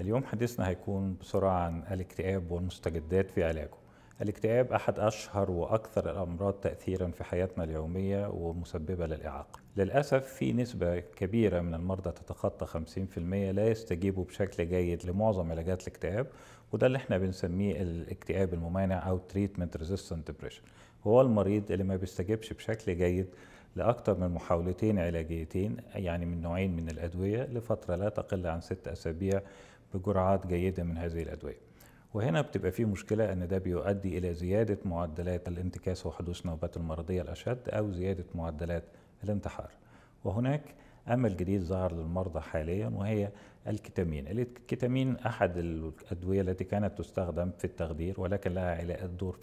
اليوم حديثنا هيكون بسرعة عن الاكتئاب والمستجدات في علاجه. الاكتئاب أحد أشهر وأكثر الأمراض تأثيرا في حياتنا اليومية ومسببة للإعاقة. للأسف في نسبة كبيرة من المرضى تتخطى 50% لا يستجيبوا بشكل جيد لمعظم علاجات الاكتئاب وده اللي إحنا بنسميه الاكتئاب الممانع أو treatment resistant depression. هو المريض اللي ما بيستجيبش بشكل جيد لأكثر من محاولتين علاجيتين يعني من نوعين من الأدوية لفترة لا تقل عن ست أسابيع بجرعات جيدة من هذه الأدوية. وهنا بتبقى في مشكلة أن ده بيؤدي إلى زيادة معدلات الانتكاس وحدوث نوبات المرضية الأشد أو زيادة معدلات الانتحار. وهناك أمل جديد ظهر للمرضى حاليا وهي الكتامين الكتامين أحد الأدوية التي كانت تستخدم في التخدير ولكن لها دور في